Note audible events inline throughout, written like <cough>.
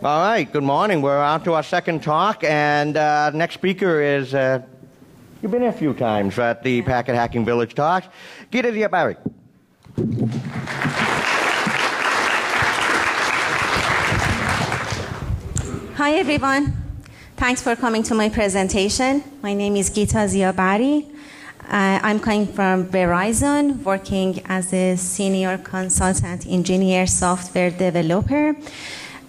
All right, good morning. We're on to our second talk, and uh, next speaker is, uh, you've been here a few times at the Packet Hacking Village Talks. Gita Ziabari. Hi, everyone. Thanks for coming to my presentation. My name is Gita Ziabari. Uh, I'm coming from Verizon, working as a senior consultant engineer software developer.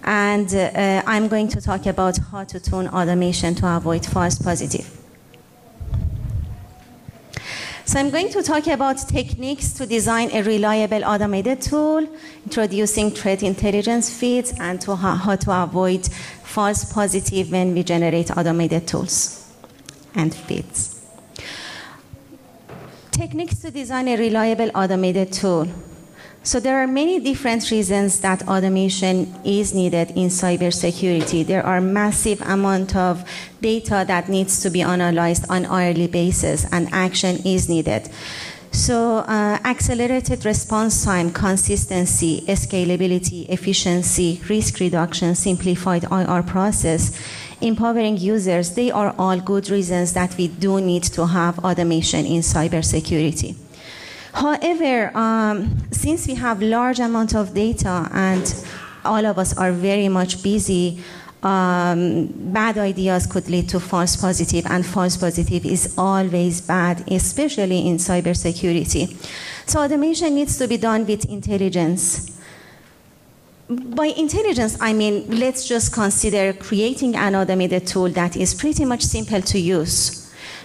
And uh, I'm going to talk about how to tune automation to avoid false positive. So I'm going to talk about techniques to design a reliable automated tool, introducing threat intelligence feeds, and to how, how to avoid false positive when we generate automated tools and feeds. Techniques to design a reliable automated tool. So there are many different reasons that automation is needed in cybersecurity. There are massive amount of data that needs to be analyzed on hourly basis and action is needed. So uh, accelerated response time, consistency, scalability, efficiency, risk reduction, simplified IR process, empowering users, they are all good reasons that we do need to have automation in cybersecurity. However, um, since we have large amount of data and all of us are very much busy, um, bad ideas could lead to false positive, and false positive is always bad, especially in cybersecurity. So automation needs to be done with intelligence. By intelligence, I mean let's just consider creating an automated tool that is pretty much simple to use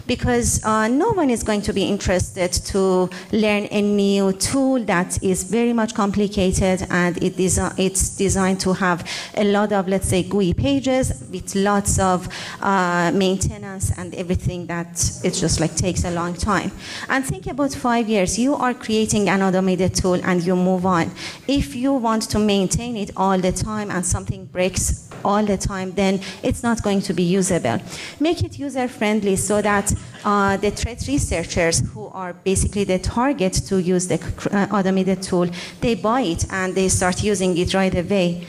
because uh, no one is going to be interested to learn a new tool that is very much complicated and it is, it's designed to have a lot of, let's say, GUI pages with lots of uh, maintenance and everything that it just like takes a long time. And think about five years, you are creating an automated tool and you move on. If you want to maintain it all the time and something breaks all the time, then it's not going to be usable. Make it user friendly so that uh, the threat researchers who are basically the target to use the uh, automated tool, they buy it and they start using it right away.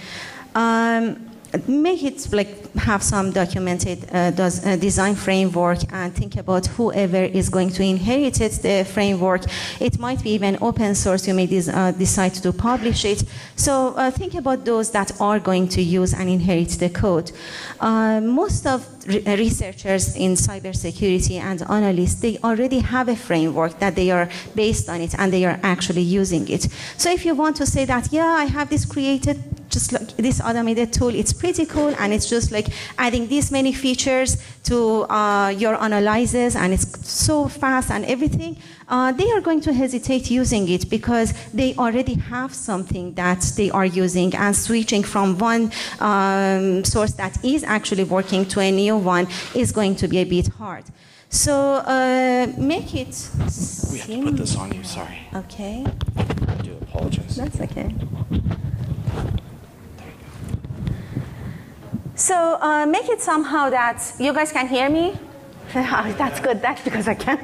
Um, make it like have some documented uh, does, uh, design framework and think about whoever is going to inherit it, the framework. It might be even open source. You may uh, decide to publish it. So uh, think about those that are going to use and inherit the code. Uh, most of re researchers in cybersecurity and analysts, they already have a framework that they are based on it and they are actually using it. So if you want to say that, yeah, I have this created just like this automated tool, it's pretty cool and it's just like adding these many features to uh, your analyzes and it's so fast and everything, uh, they are going to hesitate using it because they already have something that they are using and switching from one um, source that is actually working to a new one is going to be a bit hard. So uh, make it. We have to put this on you. Sorry. Okay. I do apologize. That's okay. So uh, make it somehow that you guys can hear me. <laughs> Oh, that's good. That's because I can.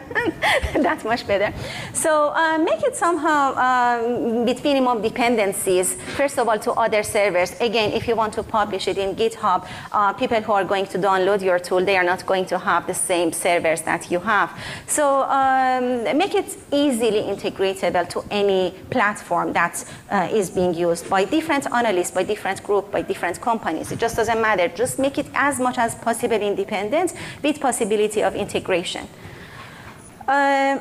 <laughs> that's much better. So uh, make it somehow um, with minimum dependencies. First of all, to other servers. Again, if you want to publish it in GitHub, uh, people who are going to download your tool, they are not going to have the same servers that you have. So um, make it easily integratable to any platform that uh, is being used by different analysts, by different group, by different companies. It just doesn't matter. Just make it as much as possible independent with possibility of integration. Uh,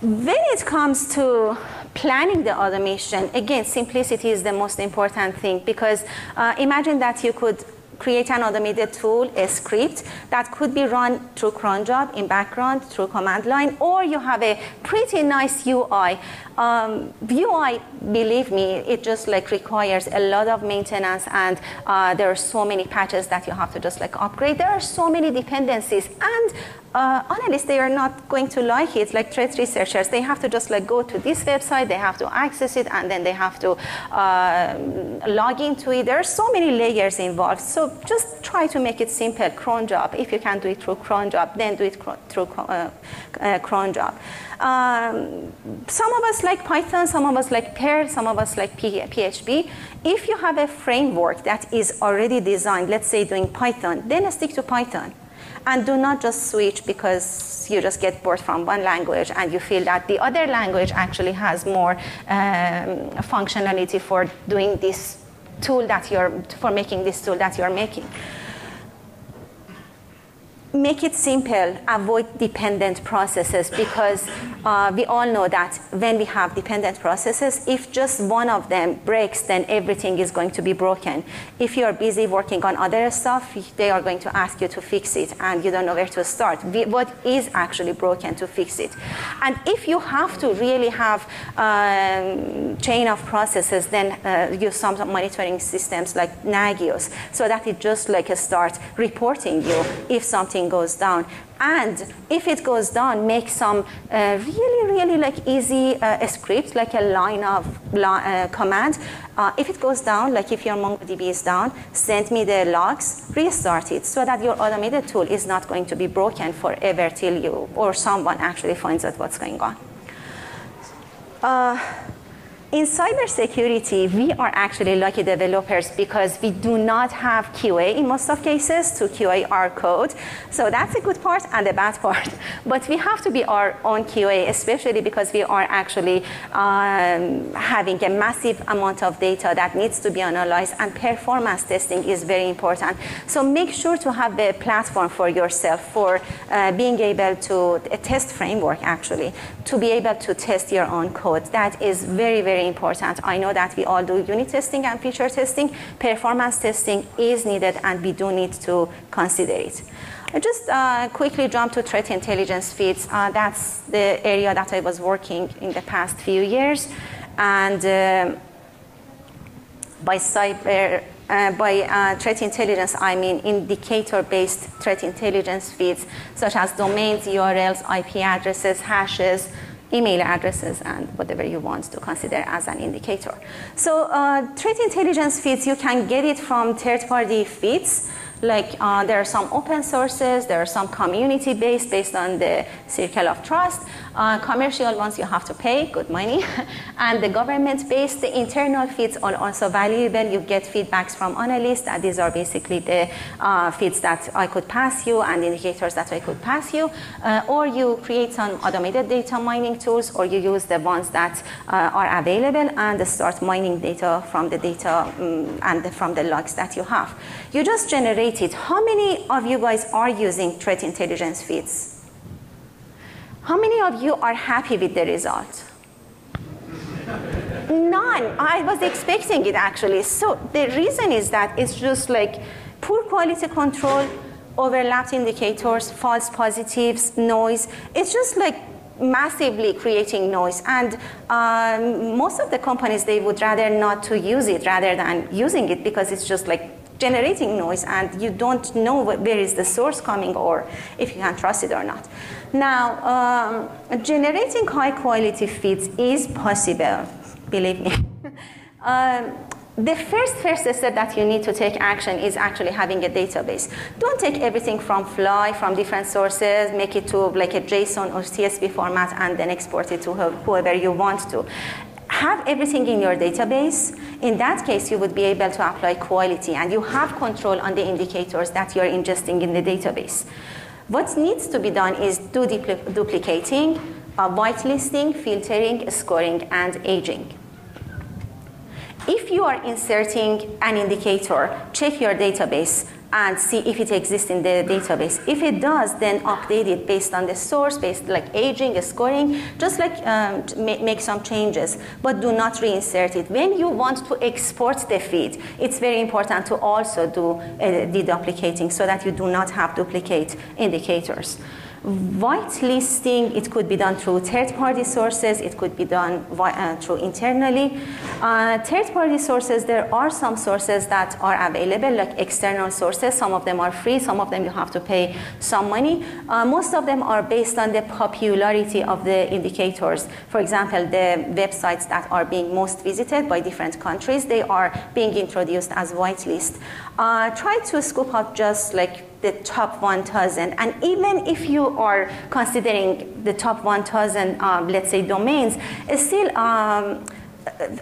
when it comes to planning the automation, again, simplicity is the most important thing because uh, imagine that you could create an automated tool, a script that could be run through cron job in background through command line, or you have a pretty nice UI. Um, UI, believe me, it just like requires a lot of maintenance, and uh, there are so many patches that you have to just like upgrade. There are so many dependencies, and uh, analysts, they are not going to like it, like threat researchers. They have to just like go to this website, they have to access it, and then they have to uh, log into it. There are so many layers involved. So So just try to make it simple, cron job. If you can do it through cron job, then do it through uh, uh, cron job. Um, some of us like Python, some of us like Perl, some of us like PHP. If you have a framework that is already designed, let's say doing Python, then stick to Python. And do not just switch because you just get bored from one language and you feel that the other language actually has more um, functionality for doing this tool that you're, for making this tool that you're making make it simple, avoid dependent processes because uh, we all know that when we have dependent processes, if just one of them breaks, then everything is going to be broken. If you're busy working on other stuff, they are going to ask you to fix it and you don't know where to start. What is actually broken to fix it? And if you have to really have um, chain of processes, then uh, use some monitoring systems like Nagios so that it just like start reporting you if something goes down. And if it goes down, make some uh, really, really like easy uh, script, like a line of uh, command. Uh, if it goes down, like if your MongoDB is down, send me the logs, restart it, so that your automated tool is not going to be broken forever till you or someone actually finds out what's going on. In cybersecurity, we are actually lucky developers because we do not have QA in most of cases to QA our code. So that's a good part and a bad part. <laughs> But we have to be our own QA, especially because we are actually um, having a massive amount of data that needs to be analyzed and performance testing is very important. So make sure to have a platform for yourself for uh, being able to, a test framework actually, to be able to test your own code. That is very, very important. I know that we all do unit testing and feature testing. Performance testing is needed, and we do need to consider it. I just uh, quickly jump to threat intelligence feeds. Uh, that's the area that I was working in the past few years. And uh, by cyber, uh, by uh, threat intelligence, I mean indicator-based threat intelligence feeds, such as domains, URLs, IP addresses, hashes, email addresses and whatever you want to consider as an indicator. So uh, threat intelligence feeds, you can get it from third-party feeds. Like uh, there are some open sources, there are some community-based based on the circle of trust. Uh, commercial ones you have to pay good money, <laughs> and the government-based, the internal feeds are also valuable. You get feedbacks from analysts. That these are basically the uh, feeds that I could pass you and indicators that I could pass you, uh, or you create some automated data mining tools, or you use the ones that uh, are available and start mining data from the data um, and from the logs that you have. You just generate it. How many of you guys are using threat intelligence feeds? How many of you are happy with the result? None. I was expecting it actually. So the reason is that it's just like poor quality control, overlapped indicators, false positives, noise. It's just like massively creating noise and um, most of the companies they would rather not to use it rather than using it because it's just like generating noise and you don't know where is the source coming or if you can trust it or not now, um, generating high quality feeds is possible, believe me. <laughs> um, the first first step that you need to take action is actually having a database. Don't take everything from Fly, from different sources, make it to like a JSON or CSV format, and then export it to whoever you want to. Have everything in your database. In that case, you would be able to apply quality, and you have control on the indicators that you're ingesting in the database. What needs to be done is do dupl duplicating, uh, whitelisting, filtering, scoring, and aging. If you are inserting an indicator, check your database and see if it exists in the database. If it does, then update it based on the source, based like aging, scoring, just like um, make some changes, but do not reinsert it. When you want to export the feed, it's very important to also do uh, deduplicating so that you do not have duplicate indicators. Whitelisting, it could be done through third-party sources, it could be done uh, through internally. Uh, third-party sources, there are some sources that are available, like external sources. Some of them are free, some of them you have to pay some money. Uh, most of them are based on the popularity of the indicators. For example, the websites that are being most visited by different countries, they are being introduced as whitelist. Uh, try to scoop out just like the top 1,000. And even if you are considering the top 1,000, um, let's say, domains, still um,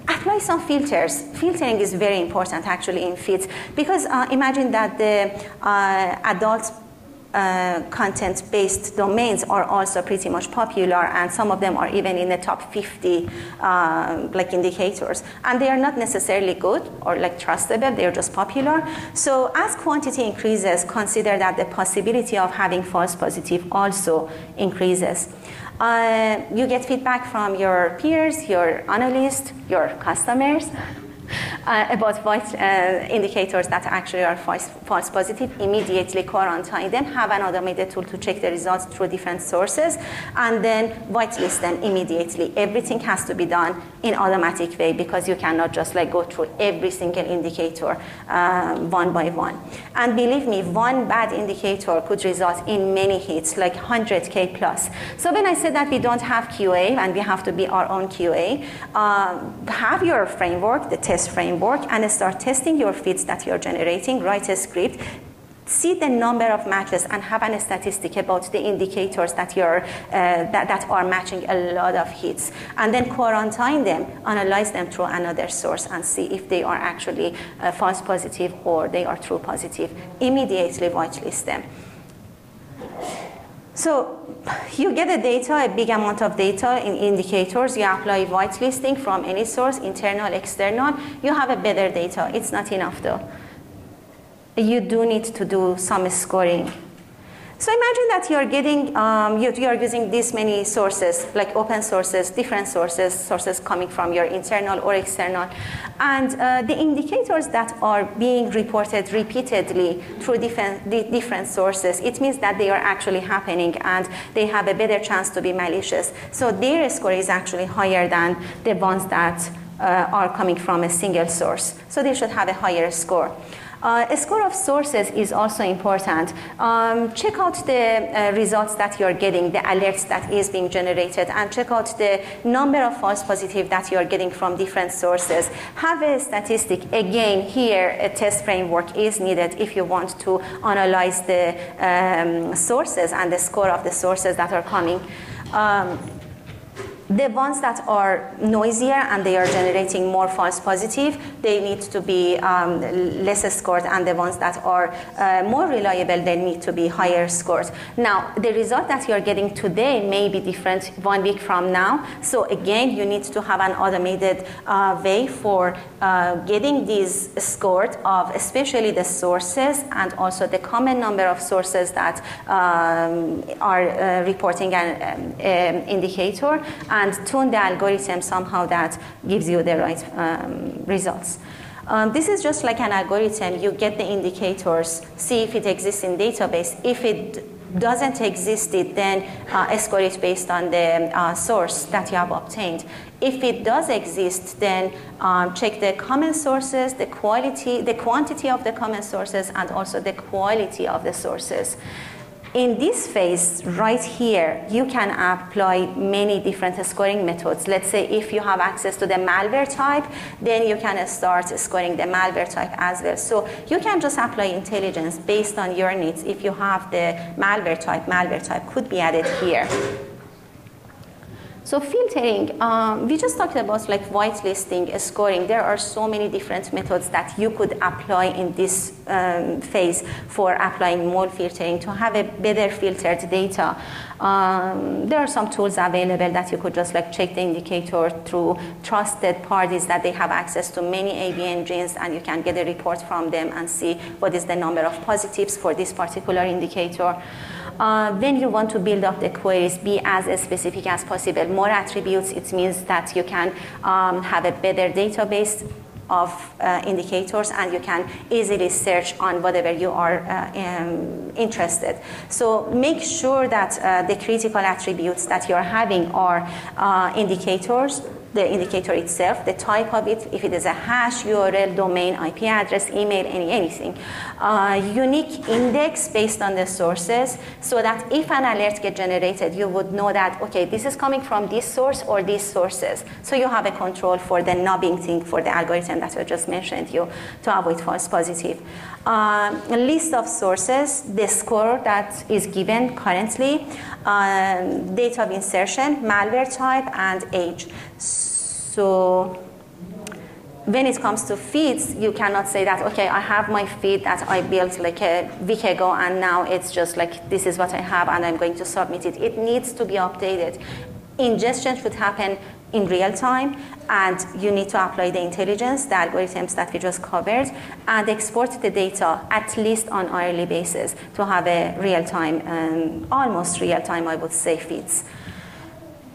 apply some filters. Filtering is very important actually in feeds because uh, imagine that the uh, adults uh, content-based domains are also pretty much popular, and some of them are even in the top 50 uh, like indicators. And they are not necessarily good or like trustable; they are just popular. So as quantity increases, consider that the possibility of having false positive also increases. Uh, you get feedback from your peers, your analysts, your customers uh, about what uh, indicators that actually are false, false positive, immediately quarantine them, have an automated tool to check the results through different sources, and then whitelist them immediately. Everything has to be done in automatic way because you cannot just like go through every single indicator uh, one by one. And believe me, one bad indicator could result in many hits, like 100k plus. So when I said that we don't have QA and we have to be our own QA, um, have your framework, the test framework, and start testing your feeds that you're generating. Write a script see the number of matches and have a statistic about the indicators that, you're, uh, that, that are matching a lot of hits. And then quarantine them, analyze them through another source and see if they are actually uh, false positive or they are true positive. Immediately whitelist them. So you get the data, a big amount of data in indicators. You apply whitelisting from any source, internal, external. You have a better data. It's not enough though you do need to do some scoring. So imagine that you're getting, um, you, you're using this many sources, like open sources, different sources, sources coming from your internal or external. And uh, the indicators that are being reported repeatedly through different, different sources, it means that they are actually happening and they have a better chance to be malicious. So their score is actually higher than the ones that uh, are coming from a single source. So they should have a higher score. Uh, a score of sources is also important. Um, check out the uh, results that you're getting, the alerts that is being generated, and check out the number of false positive that you're getting from different sources. Have a statistic. Again, here a test framework is needed if you want to analyze the um, sources and the score of the sources that are coming. Um, the ones that are noisier and they are generating more false positive, they need to be um, less scored, and the ones that are uh, more reliable, they need to be higher scored. Now, the result that you're getting today may be different one week from now. So again, you need to have an automated uh, way for uh, getting these scored of especially the sources and also the common number of sources that um, are uh, reporting an um, indicator. And tune the algorithm somehow that gives you the right um, results. Um, this is just like an algorithm. You get the indicators, see if it exists in database. If it doesn't exist, it then uh, score it based on the uh, source that you have obtained. If it does exist, then um, check the common sources, the quality, the quantity of the common sources, and also the quality of the sources. In this phase, right here, you can apply many different scoring methods. Let's say if you have access to the malware type, then you can start scoring the malware type as well. So you can just apply intelligence based on your needs. If you have the malware type, malware type could be added here. So filtering, um, we just talked about like whitelisting, scoring. There are so many different methods that you could apply in this um, phase for applying mole filtering to have a better filtered data. Um, there are some tools available that you could just like check the indicator through trusted parties that they have access to many AV engines and you can get a report from them and see what is the number of positives for this particular indicator. Uh, when you want to build up the queries, be as specific as possible. More attributes, it means that you can um, have a better database of uh, indicators and you can easily search on whatever you are uh, um, interested. So make sure that uh, the critical attributes that you're having are uh, indicators the indicator itself, the type of it, if it is a hash, URL, domain, IP address, email, any, anything. Uh, unique index based on the sources so that if an alert get generated, you would know that, okay, this is coming from this source or these sources. So you have a control for the nubbing thing for the algorithm that I just mentioned you to avoid false positive. Um, a list of sources, the score that is given currently, um, date of insertion, malware type, and age. So when it comes to feeds, you cannot say that, okay, I have my feed that I built like a week ago and now it's just like, this is what I have and I'm going to submit it. It needs to be updated. Ingestion should happen in real time and you need to apply the intelligence, the algorithms that we just covered, and export the data at least on hourly basis to have a real time, um, almost real time, I would say, feeds.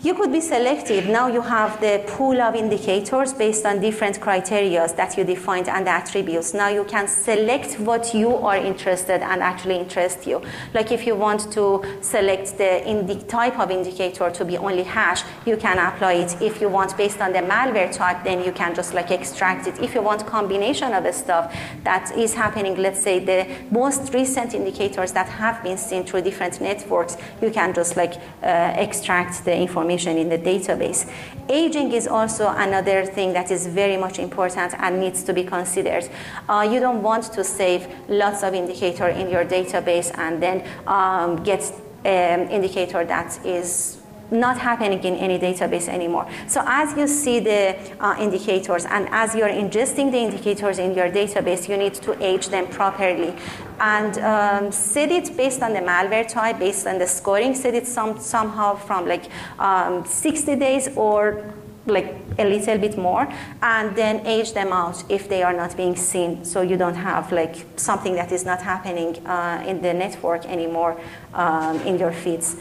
You could be selective. Now you have the pool of indicators based on different criteria that you defined and the attributes. Now you can select what you are interested and actually interest you. Like if you want to select the type of indicator to be only hash, you can apply it. If you want based on the malware type, then you can just like extract it. If you want combination of the stuff that is happening, let's say the most recent indicators that have been seen through different networks, you can just like uh, extract the information information in the database. Aging is also another thing that is very much important and needs to be considered. Uh, you don't want to save lots of indicator in your database and then um, get um, indicator that is not happening in any database anymore. So as you see the uh, indicators and as you're ingesting the indicators in your database, you need to age them properly and um, set it based on the malware type, based on the scoring, set it some, somehow from like um, 60 days or like a little bit more and then age them out if they are not being seen. So you don't have like something that is not happening uh, in the network anymore um, in your feeds.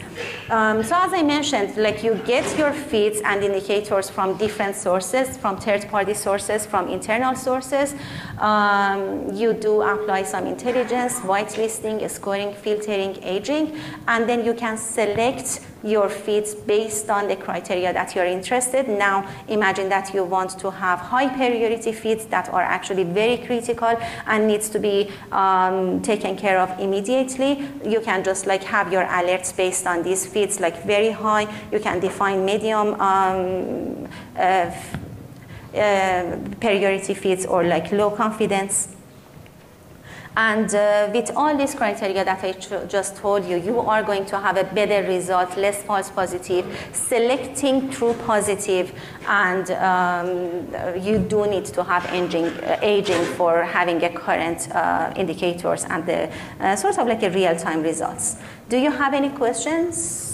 Um, so as i mentioned like you get your feeds and indicators from different sources from third party sources from internal sources. Um, you do apply some intelligence whitelisting scoring filtering aging and then you can select your feeds based on the criteria that you're interested. Now imagine that you want to have high priority feeds that are actually very critical and needs to be um, taken care of immediately. You can just like have your alerts based on these feeds like very high. You can define medium um, uh, uh, priority feeds or like low confidence and uh, with all these criteria that I just told you, you are going to have a better result, less false positive, selecting true positive, and um, you do need to have aging, uh, aging for having a current uh, indicators and the uh, sort of like a real-time results. Do you have any questions?